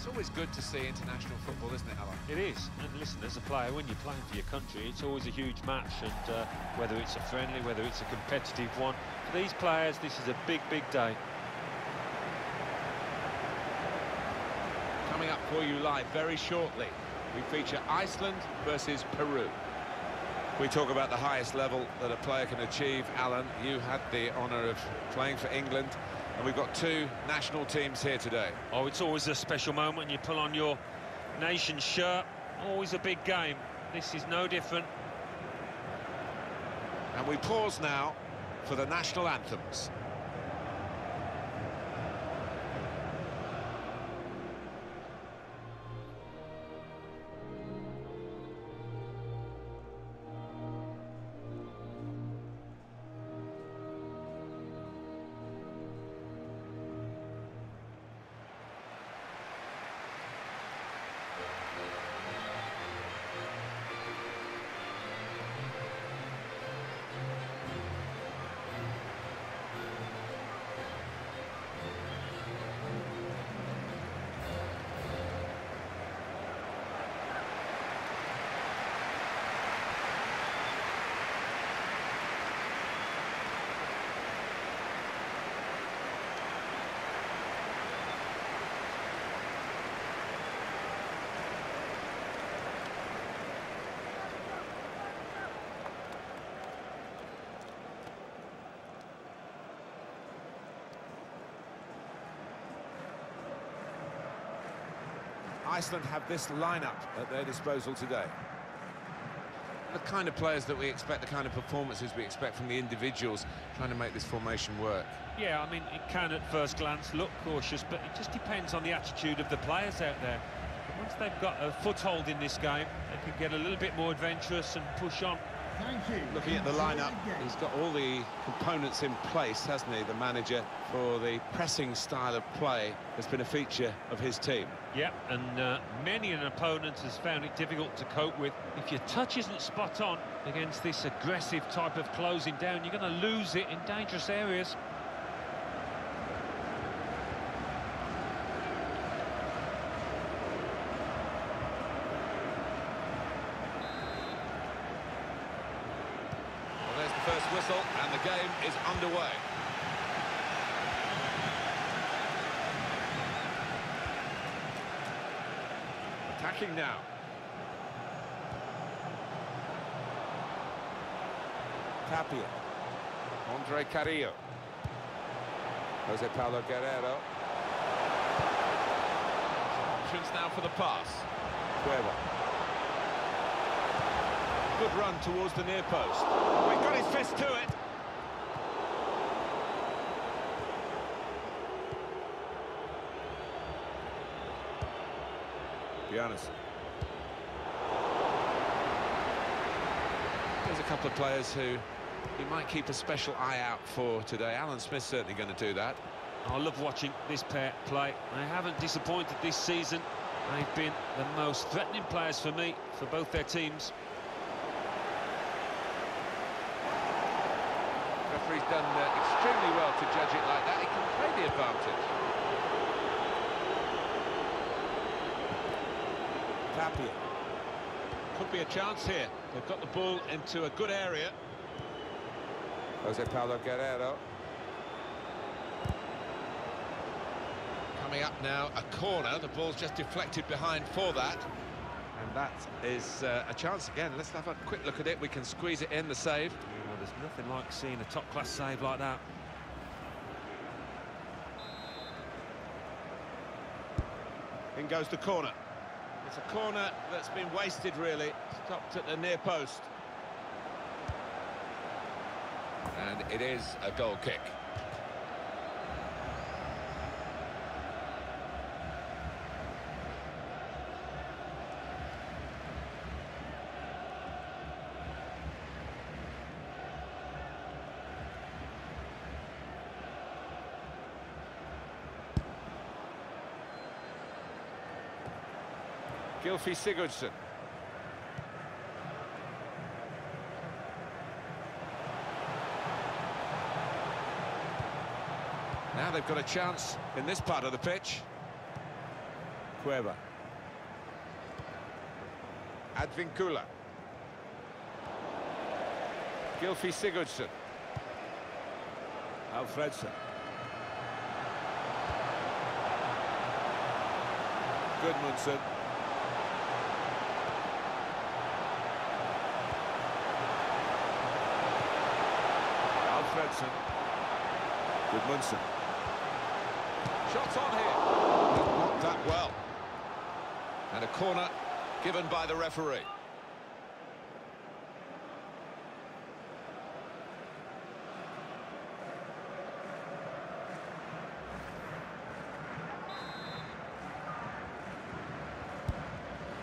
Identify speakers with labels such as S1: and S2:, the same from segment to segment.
S1: It's always good to see international football, isn't it, Alan?
S2: It is. And listen, as a player, when you're playing for your country, it's always a huge match. And uh, whether it's a friendly, whether it's a competitive one, for these players, this is a big, big day.
S1: Coming up for you live very shortly, we feature Iceland versus Peru. We talk about the highest level that a player can achieve. Alan, you had the honour of playing for England, and we've got two national teams here today.
S2: Oh, it's always a special moment. when You pull on your nation's shirt, always a big game. This is no different.
S1: And we pause now for the national anthems. Iceland have this lineup at their disposal today. The kind of players that we expect, the kind of performances we expect from the individuals trying to make this formation work.
S2: Yeah, I mean, it can at first glance look cautious, but it just depends on the attitude of the players out there. But once they've got a foothold in this game, they can get a little bit more adventurous and push on.
S3: Looking at the lineup, he's got all the components in place, hasn't he, the manager, for the pressing style of play has been a feature of his team.
S2: Yep, and uh, many an opponent has found it difficult to cope with. If your touch isn't spot on against this aggressive type of closing down, you're going to lose it in dangerous areas.
S1: first whistle and the game is underway. Attacking now. Tapia. Andre Carrillo. Jose Paolo Guerrero. Options now for the pass. Cueva. Good run towards the near post. He got his fist to it. Giannis. There's a couple of players who you might keep a special eye out for today. Alan Smith's certainly going to do that.
S2: I love watching this pair play. They haven't disappointed this season. They've been the most threatening players for me, for both their teams.
S1: Referee's done uh, extremely well to judge it like that. He can play the advantage. Tapia. Could be a chance here. They've got the ball into a good area. Jose Paolo Guerrero. Coming up now, a corner. The ball's just deflected behind for that. And that is uh, a chance again. Let's have a quick look at it. We can squeeze it in, the save.
S2: Well, there's nothing like seeing a top-class save like that.
S1: In goes the corner. It's a corner that's been wasted, really. Stopped at the near post. And it is a goal kick. Gylfi Sigurdsson. Now they've got a chance in this part of the pitch. Cueva. Advincula. Gylfi Sigurdsson. Alfredsson. Gudmundsson. Alfredsson. Gudmundsson. Shots on here. Blocked that well. And a corner given by the referee.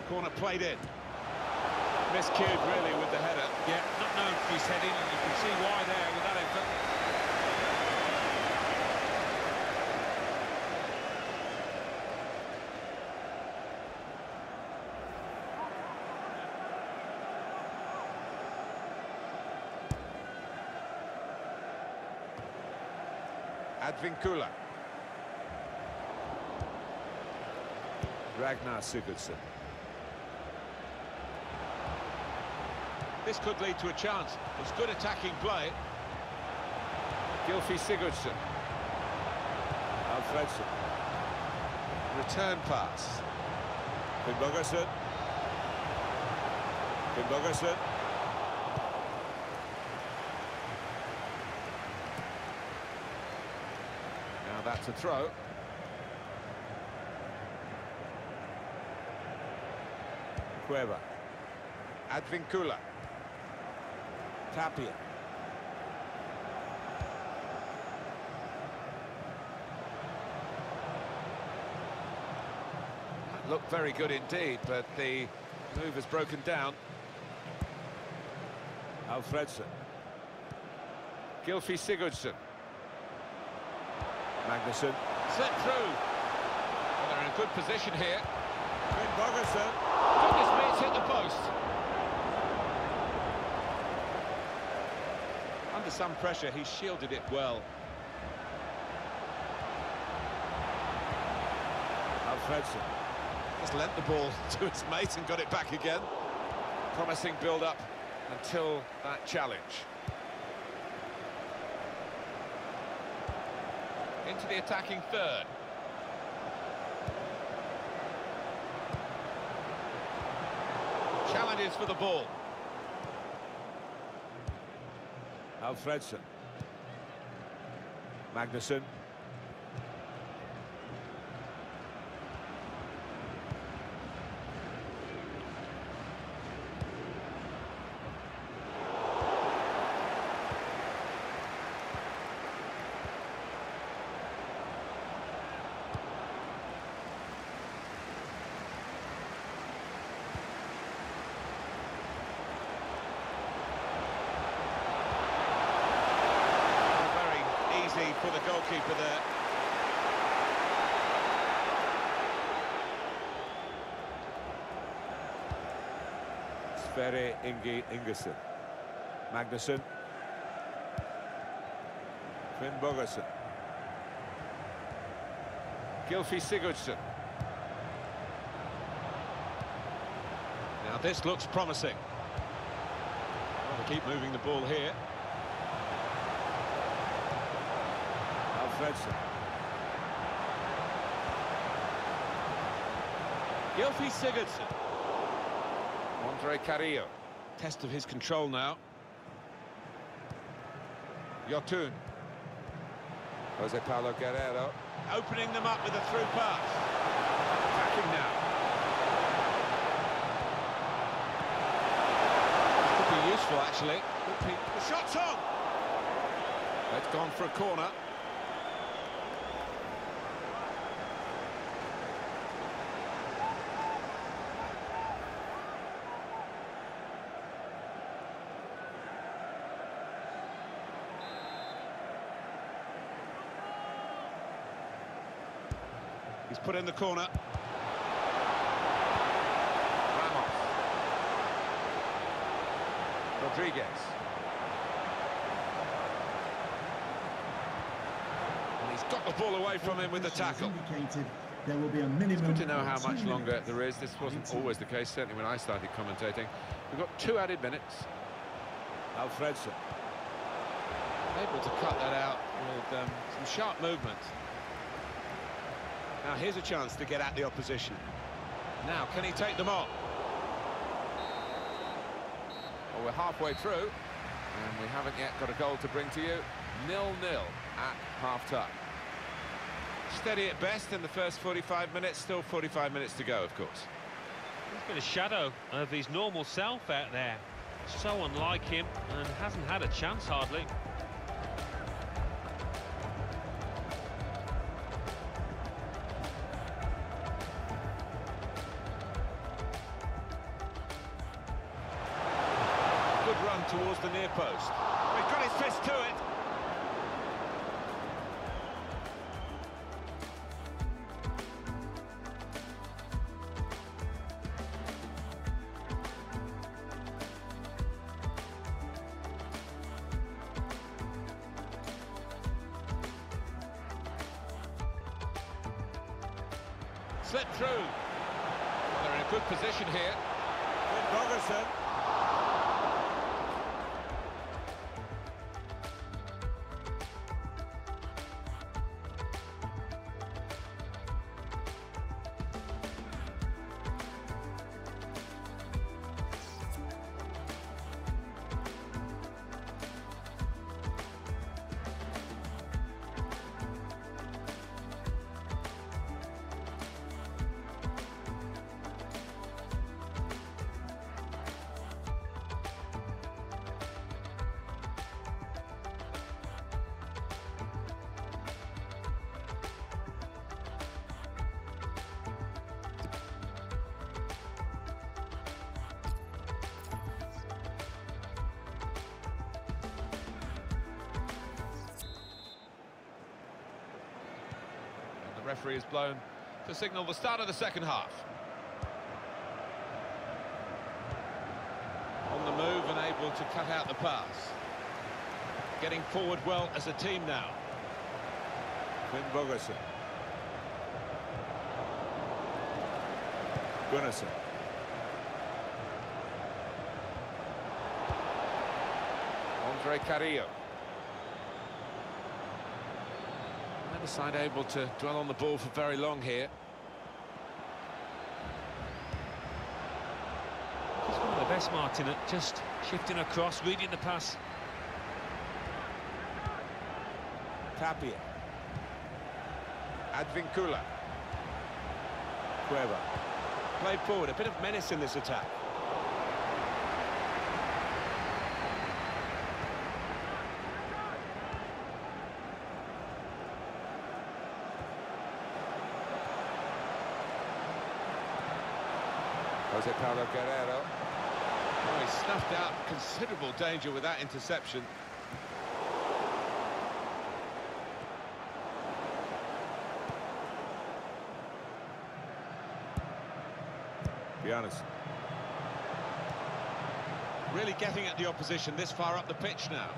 S1: Corner played in. Miscued really with the header.
S2: Yeah, not known for his heading, and you can see why there with that
S1: Advincula. Ragnar Sigurdsson. This could lead to a chance. It's good attacking play. Gylfi Sigurdsson. Alfredsson. Return pass. Finnbogason. Finnbogason. Now that's a throw. Cueva. Advincula. Tapia. That Looked very good indeed, but the move has broken down. Alfredsson. Gylfi Sigurdsson. Magnusson. Slip through. Well, they're in a good position here. Finnbogason. Goodness me, it's hit the post. Under some pressure, he shielded it well. Alfredsson. Just lent the ball to his mate and got it back again. Promising build-up until that challenge. Into the attacking third. Challenges for the ball. Alfredsson. Magnusson. Very easy for the goalkeeper there. Sverrir Ingi Ingason. Magnusson. Finnbogason. Gylfi Sigurdsson. Now this looks promising. Keep moving the ball here. Alfredsson. Gylfi Sigurdsson. Andre Carrillo. Test of his control now. Yotun. Jose Paolo Guerrero. Opening them up with a through pass. Attacking now. Could be useful, actually. The shot's on! It's gone for a corner. He's put in the corner. Ramos. Rodriguez. And he's got the ball away from him with the tackle.
S4: Indicated there will be a minimum.
S1: Good to know how much longer there is. This wasn't always the case, certainly when I started commentating. We've got two added minutes.
S3: Alfredsson. Able to cut that out with um, some sharp movement. Now here's a chance to get at the opposition. Now, can he take them on?
S1: Well, we're halfway through, and we haven't yet got a goal to bring to you. Nil-nil at half-time. Steady at best in the first 45 minutes, still 45 minutes to go, of course.
S2: He's been a shadow of his normal self out there. So unlike him, and hasn't had a chance hardly.
S3: Post. He's got his fist to it.
S1: Slip through. Well, they're in a good position here.
S3: Finnbogason.
S1: And the referee has blown to signal the start of the second half.
S3: On the move and able to cut out the pass. Getting forward well as a team now. Finn Bogerson. Gunnarsson.
S1: Andre Carrillo. Neither side able to dwell on the ball for very long here.
S2: He's one of the best, Martin, at just shifting across, reading the pass.
S3: Tapia.
S1: Advincula.
S3: Cueva. Played forward, a bit of menace in this attack.
S1: Jose Paolo Guerrero.
S3: Oh, he snuffed out considerable danger with that interception. Giannis. Really getting at the opposition this far up the pitch now.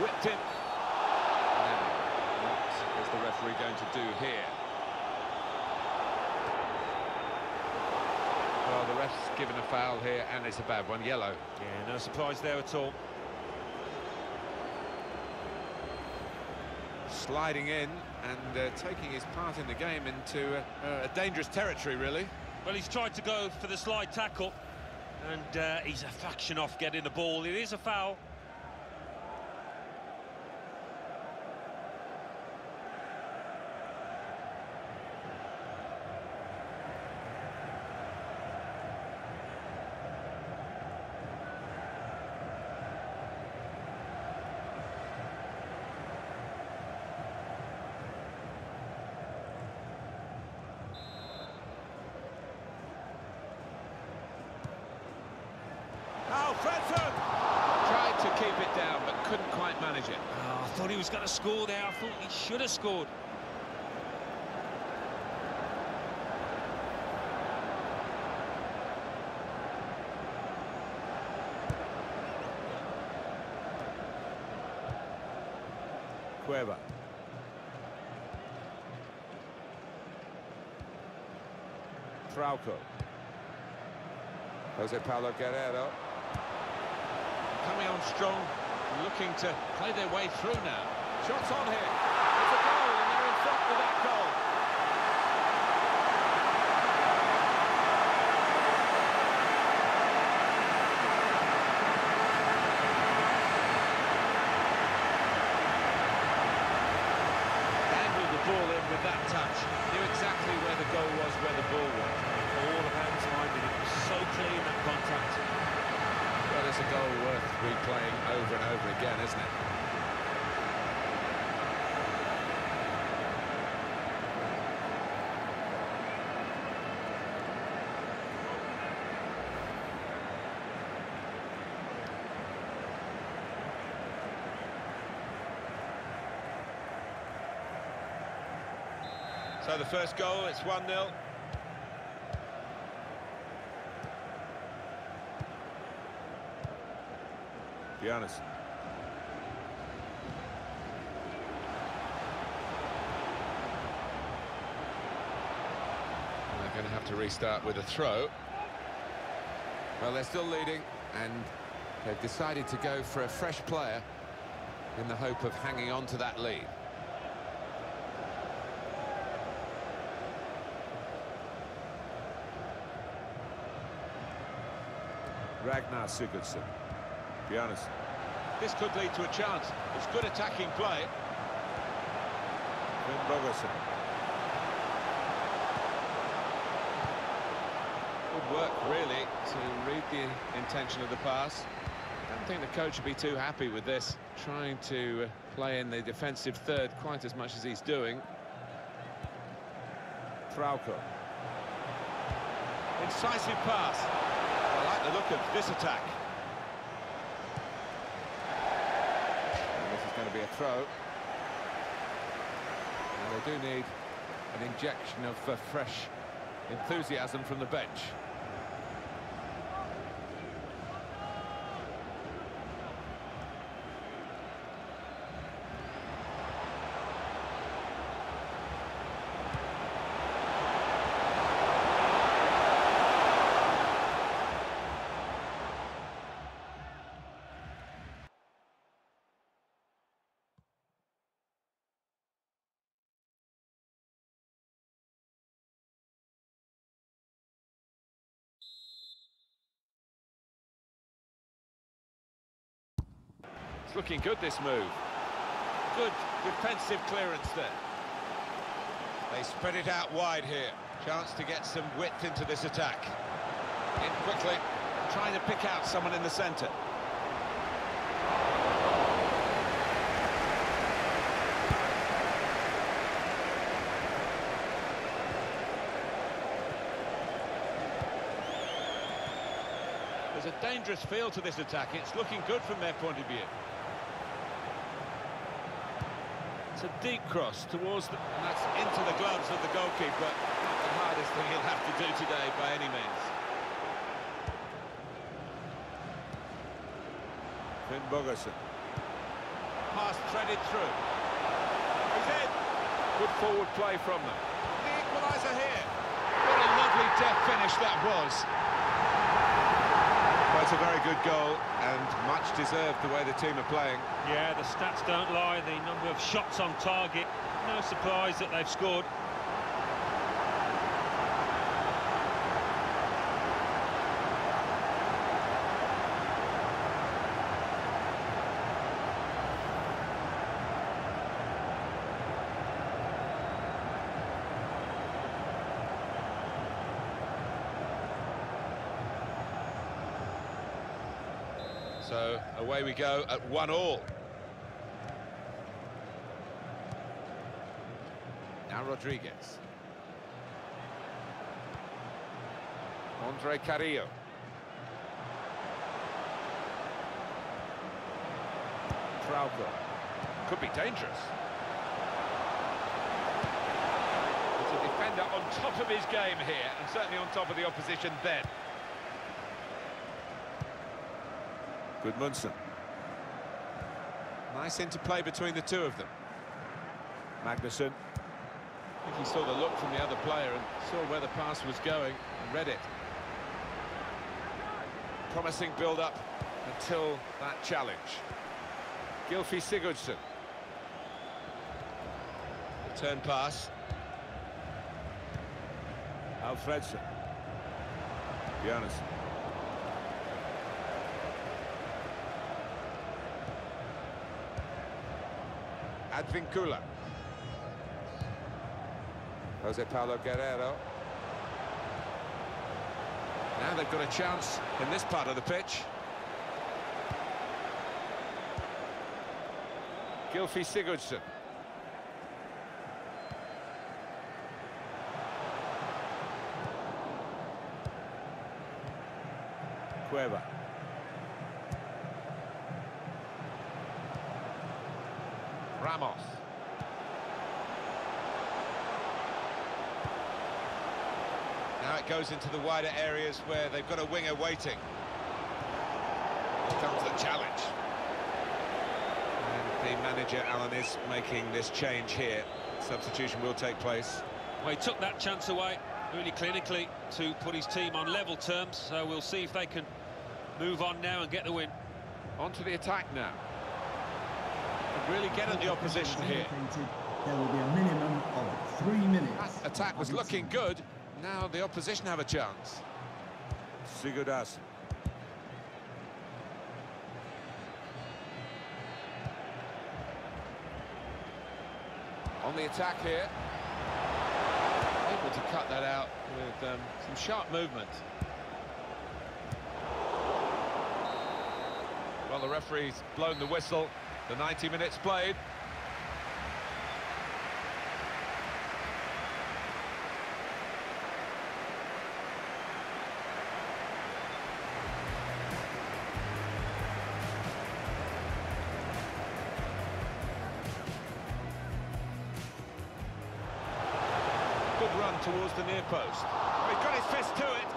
S3: Whipped him.
S1: Now, what is the referee going to do here? Well, the ref's given a foul here, and it's a bad one, yellow.
S2: Yeah, no surprise there at all.
S1: Sliding in and uh, taking his part in the game into uh, a dangerous territory, really.
S2: Well, he's tried to go for the slide tackle, and uh, he's a fraction off getting the ball. It is a foul. who's going to score there? I thought he should have scored.
S3: Cueva.
S1: Trauco. Jose Paolo Guerrero.
S3: Coming on strong looking to play their way through now.
S1: Shots on here. It's a goal, and they're in front with that goal.
S3: Dangled the ball in with that touch. Knew exactly where the goal was, where the ball was.
S2: All hands minded. It was so clean, that contact.
S1: Well, it's a goal worth replaying over and over again, isn't it?
S3: So the first goal, it's 1-0.
S1: Giannis. They're going to have to restart with a throw. Well, they're still leading, and they've decided to go for a fresh player in the hope of hanging on to that lead. Ragnar Sigurdsson. Be honest.
S3: This could lead to a chance. It's good attacking play.
S1: Finn Bogerson.
S3: Work, really, to read the intention of the pass. I don't think the coach would be too happy with this.
S1: Trying to play in the defensive third quite as much as he's doing. Trauco.
S3: Incisive pass. I like the look of this attack.
S1: And this is going to be a throw. And they do need an injection of uh, fresh enthusiasm from the bench.
S3: It's looking good, this move. Good defensive clearance there. They spread it out wide here. Chance to get some width into this attack. In quickly, trying to pick out someone in the centre. There's a dangerous feel to this attack. It's looking good from their point of view. It's a deep cross towards the... And that's into the gloves of the goalkeeper. Not the hardest thing he'll have to do today by any means.
S1: Finnbogason.
S3: Pass threaded through. He's in.
S1: Good forward play from them.
S3: The equaliser here. What a lovely deft finish that was.
S1: It's a very good goal and much deserved the way the team are playing.
S2: Yeah, the stats don't lie. The number of shots on target. No surprise that they've scored.
S1: So away we go at one all. Now Rodriguez. Andre Carrillo. Trauco. Could be dangerous.
S3: It's a defender on top of his game here, and certainly on top of the opposition then.
S1: Gudmundsson. Nice interplay between the two of them. Magnusson. I think he saw the look from the other player and saw where the pass was going and read it. Promising build-up until that challenge. Gylfi Sigurdsson. Return pass. Alfredsson. Bjarnason. Advincula. Jose Paolo Guerrero. Now they've got a chance in this part of the pitch. Gylfi Sigurdsson. Cueva. Ramos. Now it goes into the wider areas where they've got a winger waiting. Here comes the challenge. And the manager, Alan, is making this change here. Substitution will take place.
S2: Well, he took that chance away really clinically to put his team on level terms, so we'll see if they can move on now and get the win.
S1: On to the attack now. And really get at the opposition here.
S4: There will be a minimum of three minutes.
S1: That attack was looking good. Now the opposition have a chance. Sigurdarsson. On the attack here. Able to cut that out with um, some sharp movement. Well, the referee's blown the whistle. The 90 minutes played. Good run towards the near post. He's got his fist to it.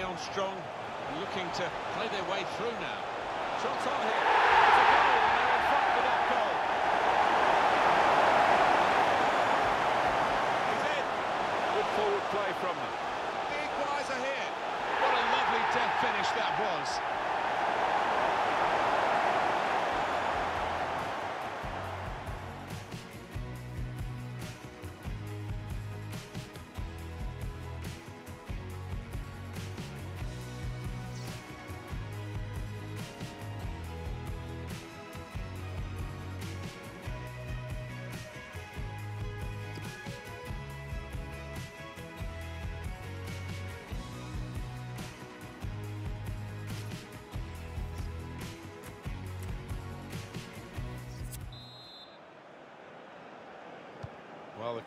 S1: Coming on strong, looking to play their way through now. Shots on here. It's a goal, and they're in front with that goal. He's in. Good forward play from them. The equaliser here. What a lovely death finish that was.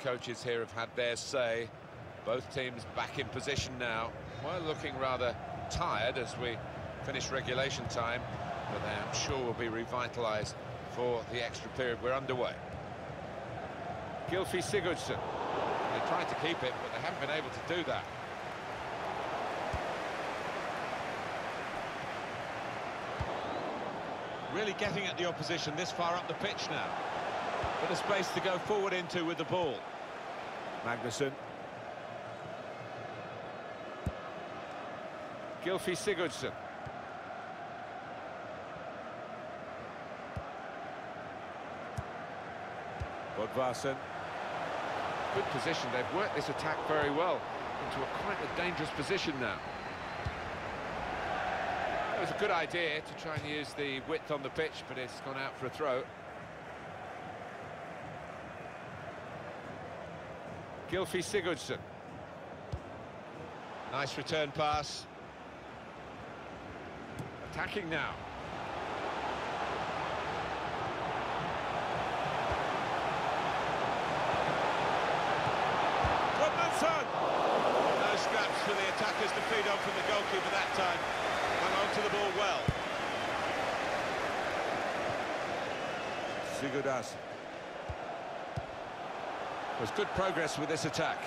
S1: Coaches here have had their say. Both teams back in position now. Well, looking rather tired as we finish regulation time, but they, I'm sure, will be revitalised for the extra period we're underway. Gylfi Sigurdsson. They tried to keep it, but they haven't been able to do that. Really getting at the opposition this far up the pitch now. Bit of space to go forward into with the ball. Magnusson. Gylfi Sigurdsson. Bodvarsson. Good position. They've worked this attack very well into a quite a dangerous position now. It was a good idea to try and use the width on the pitch, but it's gone out for a throw. Gylfi Sigurdsson. Nice return pass. Attacking now. Gudmundsson! No scraps for the attackers to feed on from the goalkeeper that time. Hung on to the ball well. Sigurdas. There's good progress with this attack.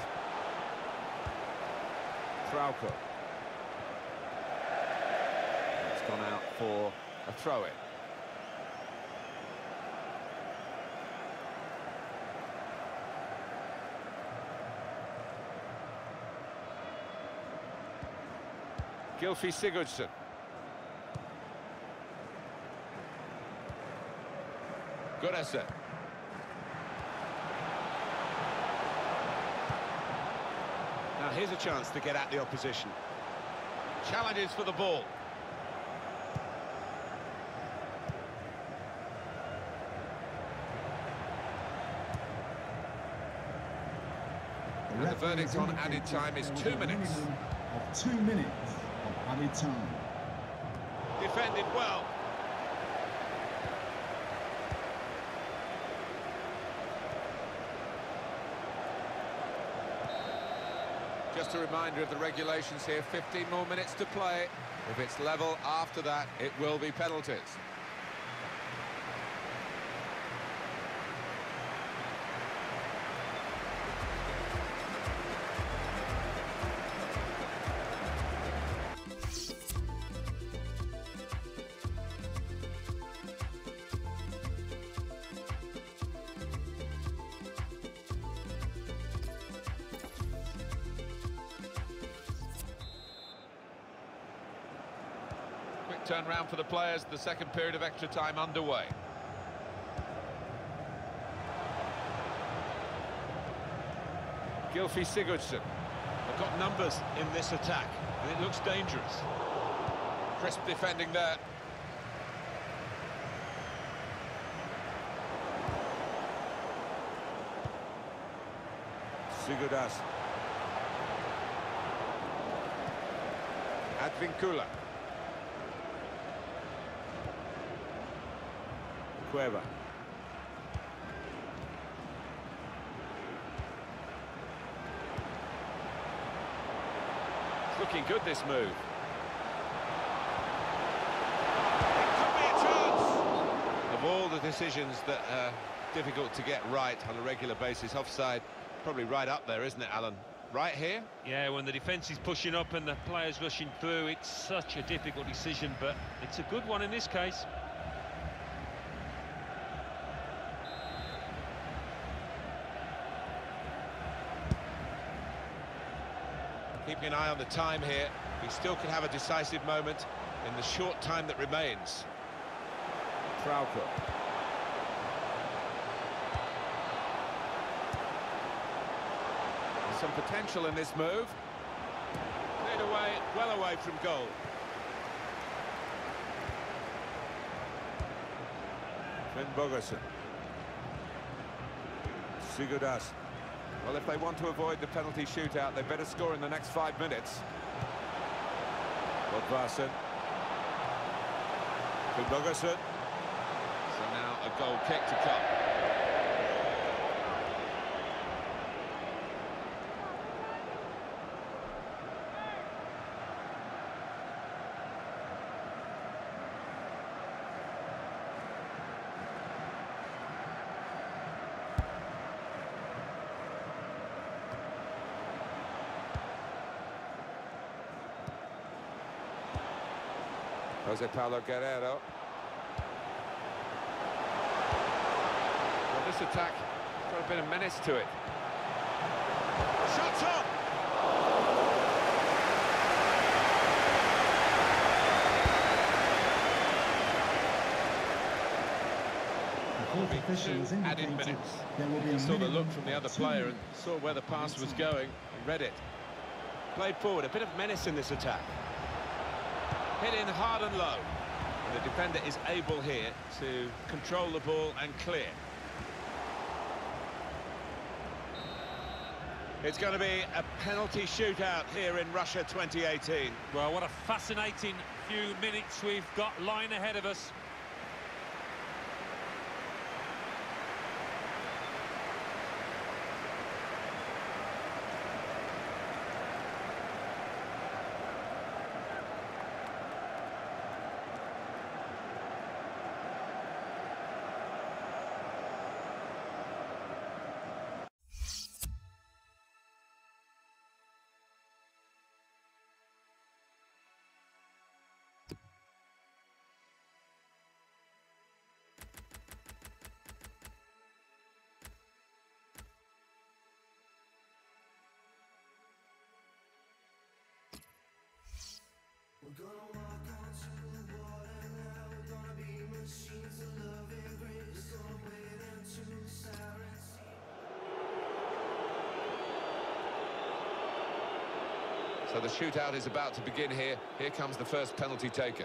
S1: Trauco. It's gone out for a throw-in. Gylfi Sigurdsson. Goodison. Now here's a chance to get at the opposition. Challenges for the ball.
S4: And
S1: the verdict on added time is two minutes.
S4: Of two minutes of added time.
S1: Defended well. Just a reminder of the regulations here, 15 more minutes to play. If it's level after that, it will be penalties. Turn round for the players, the second period of extra time underway. Gylfi Sigurdsson. They've got numbers in this attack, and it looks dangerous. Crisp defending there. Sigurdas. Advincula. Cueva. It's looking good, this move. It could be a chance! Of all the decisions that are difficult to get right on a regular basis, offside probably right up there, isn't it, Alan? Right here?
S2: Yeah, when the defence is pushing up and the players rushing through, it's such a difficult decision, but it's a good one in this case.
S1: Keeping an eye on the time here. He still could have a decisive moment in the short time that remains. Trauco. Some potential in this move. Cleared away, well away from goal. Finn Bogerson. Sigurdas. Well, if they want to avoid the penalty shootout, they better score in the next five minutes. Bodvarsson. Finn So now a goal kick to come. Jose Paolo Guerrero. Well, this attack got a bit of menace to it. Shots on!
S4: The fourth official has
S1: added minutes.
S4: there will be a
S1: He saw the look from the other player and saw where the pass was going and read it. Played forward, a bit of menace in this attack.
S2: Hit in hard and low. And the defender is able here to control the ball and clear. It's going to be a penalty shootout here in Russia 2018.
S1: Well, what a fascinating few minutes we've got lying ahead of us.
S5: gonna walk the water now. We're gonna be machines of love and grace. We're gonna wait sirens.
S6: So the shootout is about to begin here. Here comes the first penalty
S1: taker.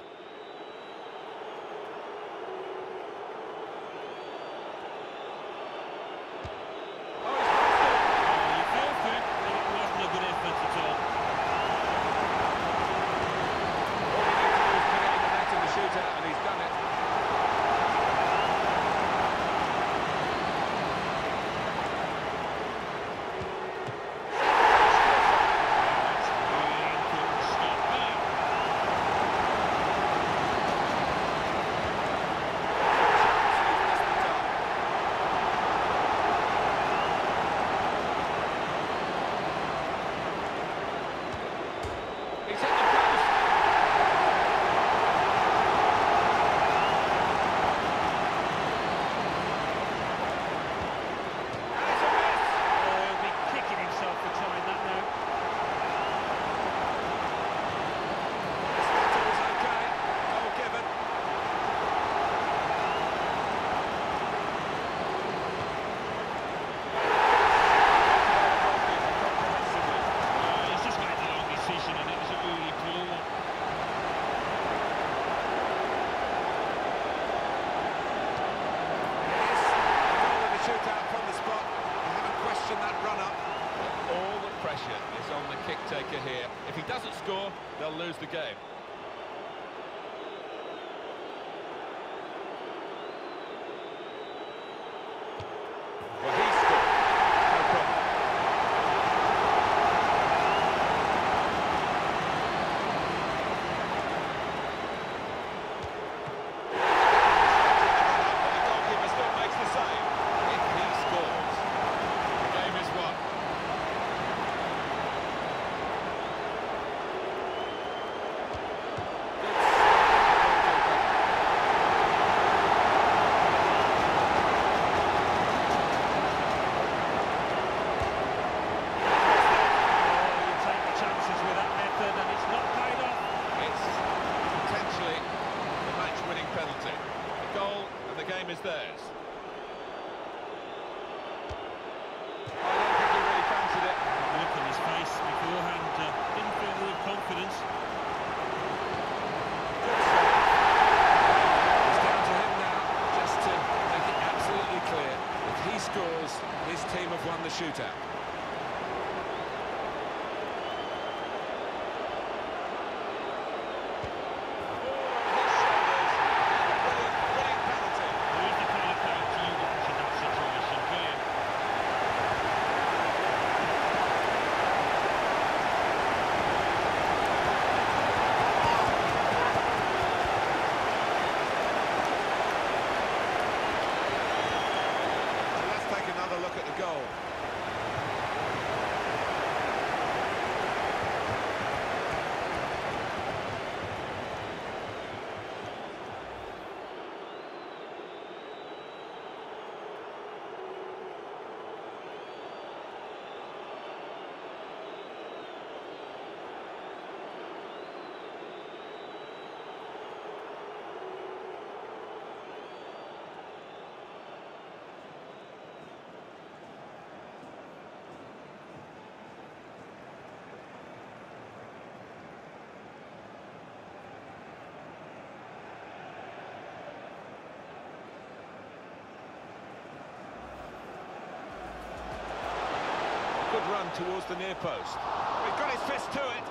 S1: Good run towards the near post. He's got his fist to it.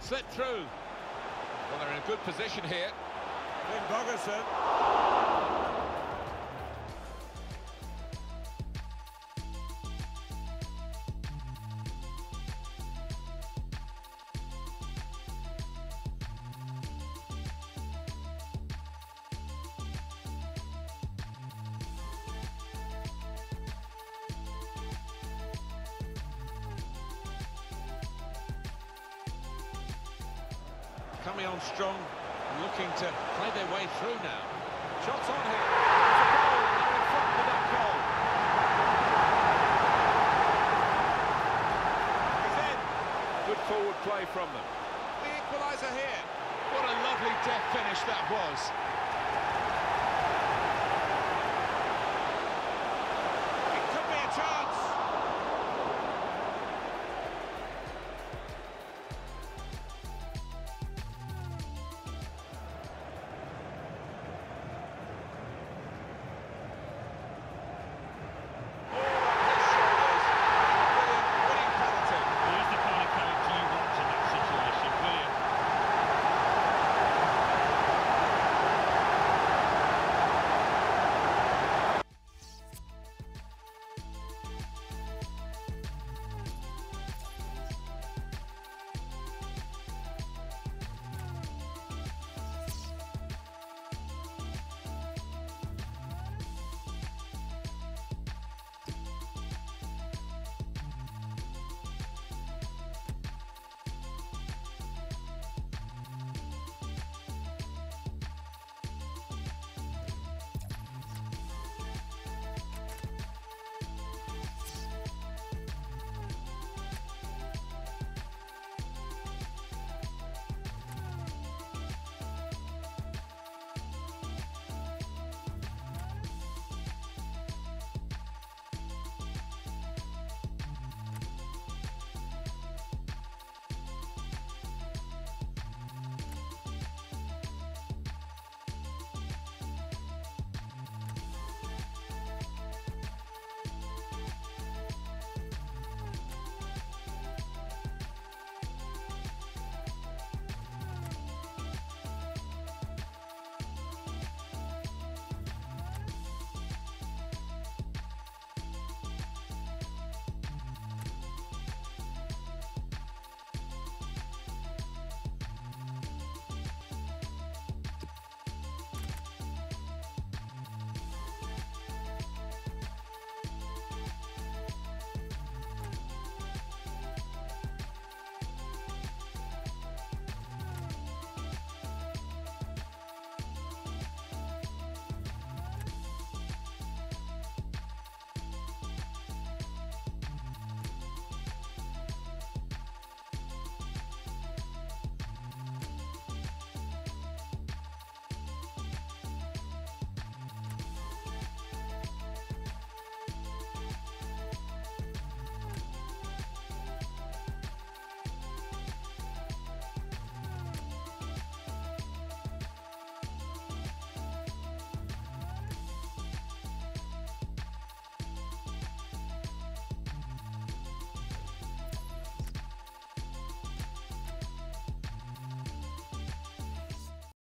S1: Slipped through. Well, they're in a good position here. Finnbogason. Coming on strong, and looking to play their way through now. Shots on here. It's a goal, and they're in front with that goal. He's in. Good forward play from them. The equaliser here. What a lovely death finish that was.